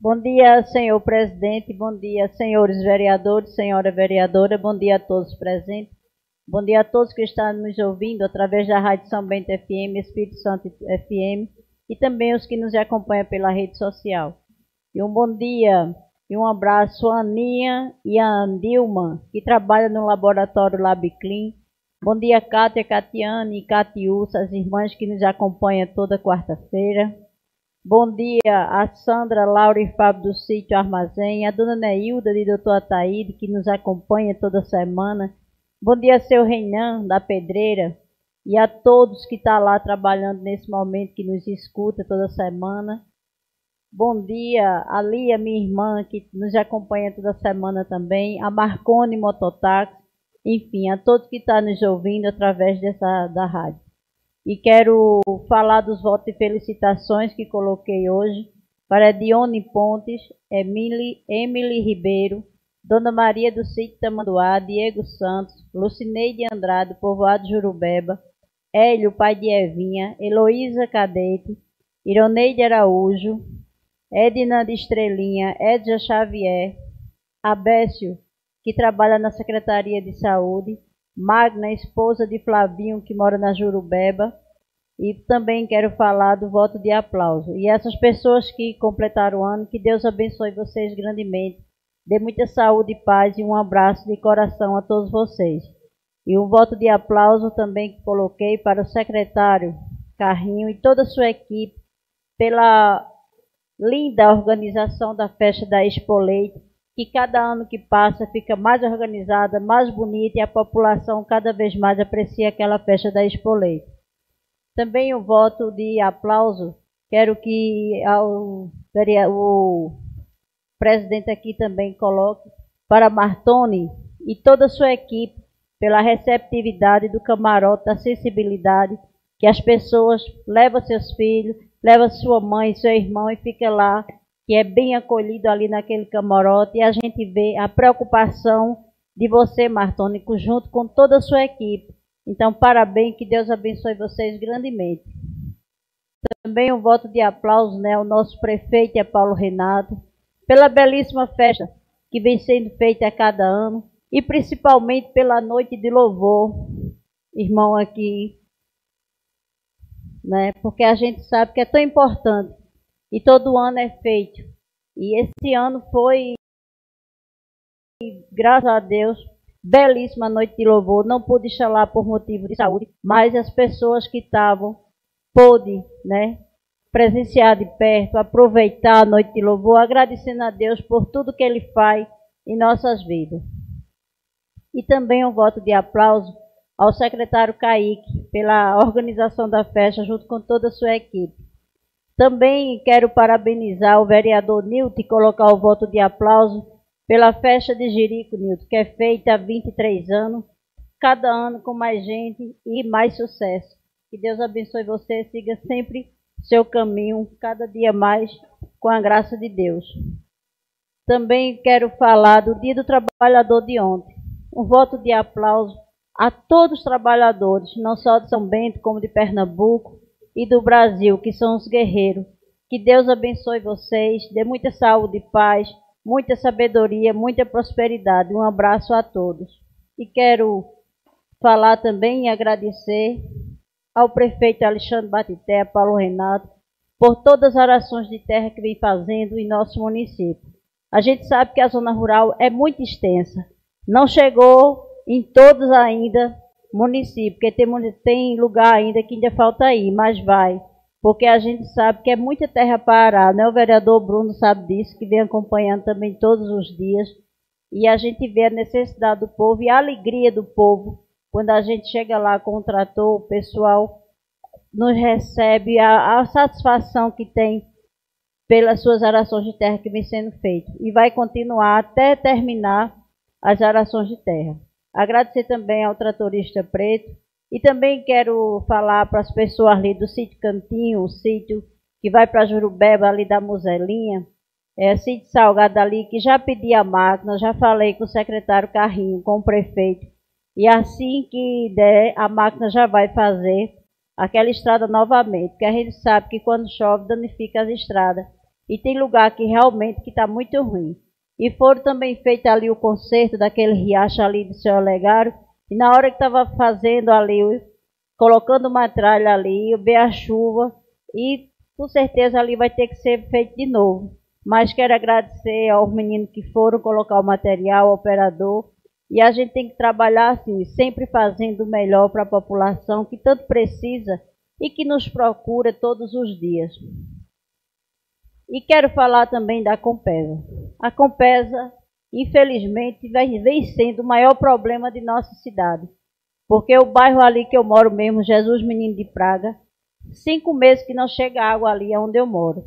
Bom dia, senhor presidente, bom dia, senhores vereadores, senhora vereadora, bom dia a todos presentes. Bom dia a todos que estão nos ouvindo através da Rádio São Bento FM, Espírito Santo FM e também os que nos acompanham pela rede social. E um bom dia e um abraço à Aninha e à Andilma, que trabalham no laboratório LabClean. Bom dia, Kátia, Catiane e Catiúça, as irmãs que nos acompanham toda quarta-feira. Bom dia a Sandra, Laura e Fábio do Sítio Armazém, a dona Neilda de Doutor Ataíde, que nos acompanha toda semana. Bom dia, seu Reinan, da Pedreira, e a todos que estão tá lá trabalhando nesse momento, que nos escuta toda semana. Bom dia a Lia, minha irmã, que nos acompanha toda semana também, a Marcone Mototáxi, enfim, a todos que estão tá nos ouvindo através dessa da rádio. E quero falar dos votos de felicitações que coloquei hoje para Dione Pontes, Emily, Emily Ribeiro, Dona Maria do Sítio Tamanduá, Diego Santos, Lucineide Andrade, Povoado Jurubeba, Hélio, pai de Evinha, Heloísa Cadete, Ironeide Araújo, Edna de Estrelinha, Edja Xavier, Abécio, que trabalha na Secretaria de Saúde, Magna, esposa de Flavinho, que mora na Jurubeba. E também quero falar do voto de aplauso. E essas pessoas que completaram o ano, que Deus abençoe vocês grandemente. Dê muita saúde e paz e um abraço de coração a todos vocês. E um voto de aplauso também que coloquei para o secretário Carrinho e toda a sua equipe pela linda organização da festa da Expo Leite que cada ano que passa fica mais organizada, mais bonita e a população cada vez mais aprecia aquela festa da Expo. Também o voto de aplauso, quero que ao, o presidente aqui também coloque para Martoni e toda a sua equipe pela receptividade do camarote, da sensibilidade, que as pessoas levam seus filhos, levam sua mãe, seu irmão e fica lá que é bem acolhido ali naquele camarote, e a gente vê a preocupação de você, Martônico, junto com toda a sua equipe. Então, parabéns, que Deus abençoe vocês grandemente. Também um voto de aplauso né, ao nosso prefeito, é Paulo Renato, pela belíssima festa que vem sendo feita a cada ano, e principalmente pela noite de louvor, irmão aqui, né, porque a gente sabe que é tão importante e todo ano é feito. E esse ano foi, graças a Deus, belíssima noite de louvor. Não pude lá por motivo de saúde, mas as pessoas que estavam pôde, né, presenciar de perto, aproveitar a noite de louvor, agradecendo a Deus por tudo que Ele faz em nossas vidas. E também um voto de aplauso ao secretário Kaique pela organização da festa junto com toda a sua equipe. Também quero parabenizar o vereador Nilton e colocar o voto de aplauso pela festa de Jerico, Nilton, que é feita há 23 anos, cada ano com mais gente e mais sucesso. Que Deus abençoe você, siga sempre seu caminho, cada dia mais, com a graça de Deus. Também quero falar do Dia do Trabalhador de ontem. Um voto de aplauso a todos os trabalhadores, não só de São Bento, como de Pernambuco, e do Brasil, que são os guerreiros. Que Deus abençoe vocês, dê muita saúde e paz, muita sabedoria, muita prosperidade. Um abraço a todos. E quero falar também e agradecer ao prefeito Alexandre Batité, Paulo Renato, por todas as orações de terra que vem fazendo em nosso município. A gente sabe que a zona rural é muito extensa. Não chegou em todos ainda município, porque tem, tem lugar ainda que ainda falta ir, mas vai. Porque a gente sabe que é muita terra parada, né? O vereador Bruno sabe disso, que vem acompanhando também todos os dias. E a gente vê a necessidade do povo e a alegria do povo quando a gente chega lá com o pessoal nos recebe a, a satisfação que tem pelas suas arações de terra que vem sendo feitas. E vai continuar até terminar as arações de terra. Agradecer também ao tratorista preto e também quero falar para as pessoas ali do sítio Cantinho, o sítio que vai para Jurubeba, ali da Muzelinha, é, sítio Salgado ali, que já pedi a máquina, já falei com o secretário Carrinho, com o prefeito, e assim que der, a máquina já vai fazer aquela estrada novamente, porque a gente sabe que quando chove danifica as estradas. e tem lugar que realmente que está muito ruim. E foram também feitos ali o conserto daquele riacho ali do seu Olegário, e na hora que estava fazendo ali, colocando uma tralha ali, veio a chuva, e com certeza ali vai ter que ser feito de novo. Mas quero agradecer aos meninos que foram colocar o material, ao operador, e a gente tem que trabalhar assim, sempre fazendo o melhor para a população que tanto precisa e que nos procura todos os dias. E quero falar também da Compesa. A Compesa, infelizmente, vem sendo o maior problema de nossa cidade. Porque o bairro ali que eu moro mesmo, Jesus Menino de Praga, cinco meses que não chega água ali onde eu moro.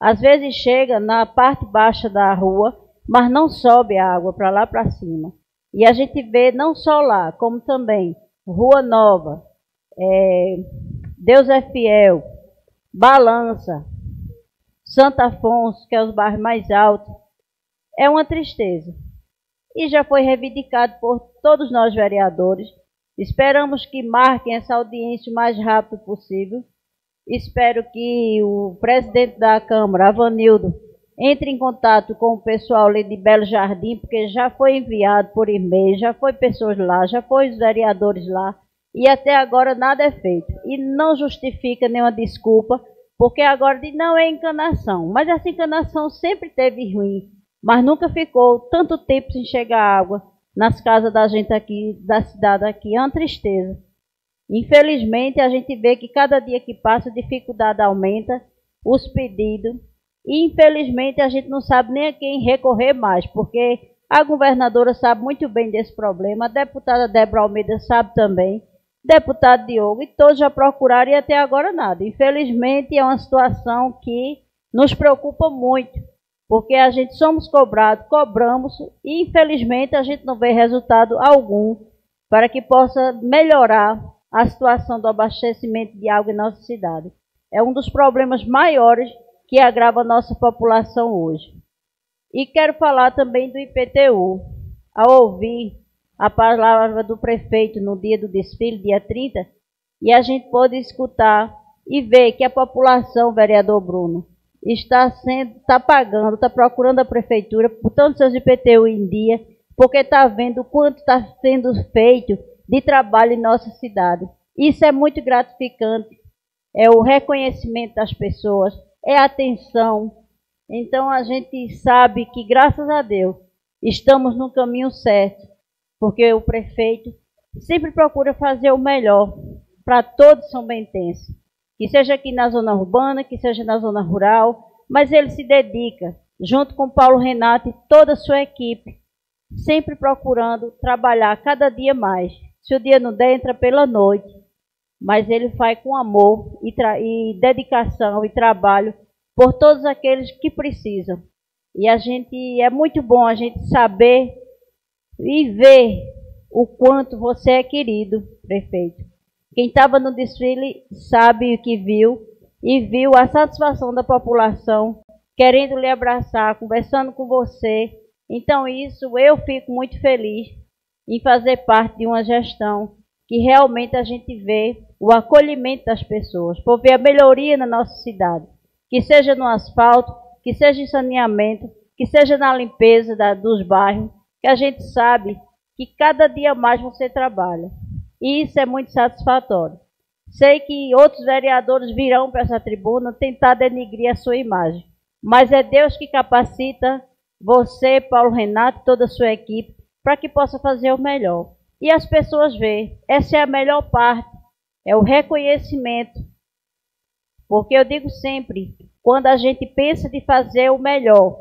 Às vezes chega na parte baixa da rua, mas não sobe a água para lá para cima. E a gente vê não só lá, como também Rua Nova, é, Deus é Fiel, Balança, Santo Afonso, que é os bairros mais altos. É uma tristeza. E já foi reivindicado por todos nós vereadores. Esperamos que marquem essa audiência o mais rápido possível. Espero que o presidente da Câmara, Avanildo, entre em contato com o pessoal ali de Belo Jardim, porque já foi enviado por e-mail, já foi pessoas lá, já foi os vereadores lá, e até agora nada é feito. E não justifica nenhuma desculpa, porque agora não é encanação. Mas essa encanação sempre teve ruim, mas nunca ficou tanto tempo sem chegar água nas casas da gente aqui, da cidade aqui. É uma tristeza. Infelizmente, a gente vê que cada dia que passa a dificuldade aumenta, os pedidos, e infelizmente a gente não sabe nem a quem recorrer mais, porque a governadora sabe muito bem desse problema, a deputada Débora Almeida sabe também, deputado Diogo, e todos já procuraram e até agora nada. Infelizmente é uma situação que nos preocupa muito, porque a gente somos cobrados, cobramos e infelizmente a gente não vê resultado algum para que possa melhorar a situação do abastecimento de água em nossa cidade. É um dos problemas maiores que agrava a nossa população hoje. E quero falar também do IPTU. Ao ouvir a palavra do prefeito no dia do desfile, dia 30, e a gente pôde escutar e ver que a população, vereador Bruno, está sendo, está pagando, está procurando a prefeitura, botando seus IPTU em dia, porque está vendo o quanto está sendo feito de trabalho em nossa cidade. Isso é muito gratificante. É o reconhecimento das pessoas, é atenção. Então a gente sabe que, graças a Deus, estamos no caminho certo, porque o prefeito sempre procura fazer o melhor para todos São Bentense, que seja aqui na zona urbana, que seja na zona rural, mas ele se dedica, junto com Paulo Renato e toda a sua equipe, sempre procurando trabalhar cada dia mais. Se o dia não der, entra pela noite mas ele faz com amor e, e, dedicação e trabalho por todos aqueles que precisam. E a gente é muito bom a gente saber e ver o quanto você é querido, prefeito. Quem estava no desfile sabe o que viu e viu a satisfação da população querendo lhe abraçar, conversando com você. Então isso eu fico muito feliz em fazer parte de uma gestão que realmente a gente vê o acolhimento das pessoas, por ver a melhoria na nossa cidade, que seja no asfalto, que seja em saneamento, que seja na limpeza da, dos bairros, que a gente sabe que cada dia mais você trabalha. E isso é muito satisfatório. Sei que outros vereadores virão para essa tribuna tentar denigrir a sua imagem, mas é Deus que capacita você, Paulo Renato, toda a sua equipe, para que possa fazer o melhor. E as pessoas veem, essa é a melhor parte é o reconhecimento. Porque eu digo sempre, quando a gente pensa de fazer o melhor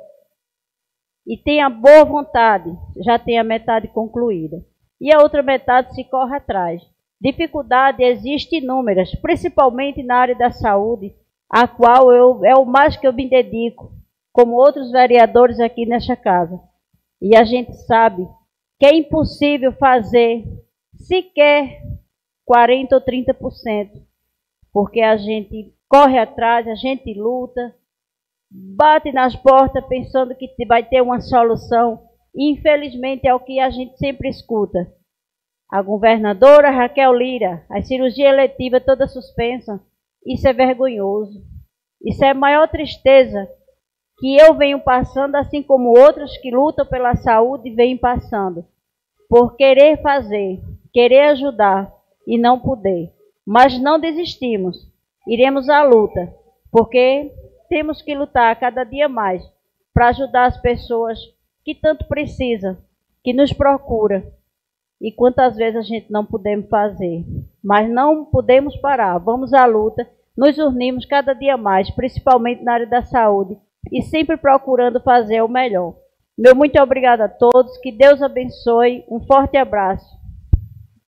e tem a boa vontade, já tem a metade concluída. E a outra metade se corre atrás. Dificuldade existe inúmeras, principalmente na área da saúde, a qual eu, é o mais que eu me dedico, como outros vereadores aqui nesta casa. E a gente sabe que é impossível fazer sequer 40% ou 30%, porque a gente corre atrás, a gente luta, bate nas portas pensando que vai ter uma solução, infelizmente é o que a gente sempre escuta. A governadora Raquel Lira, a cirurgia eletiva toda suspensa, isso é vergonhoso. Isso é a maior tristeza que eu venho passando, assim como outros que lutam pela saúde vêm passando, por querer fazer, querer ajudar e não poder. Mas não desistimos, iremos à luta, porque temos que lutar cada dia mais para ajudar as pessoas que tanto precisam, que nos procuram. E quantas vezes a gente não podemos fazer, mas não podemos parar. Vamos à luta, nos unimos cada dia mais, principalmente na área da saúde, e sempre procurando fazer o melhor. Meu muito obrigado a todos, que Deus abençoe, um forte abraço.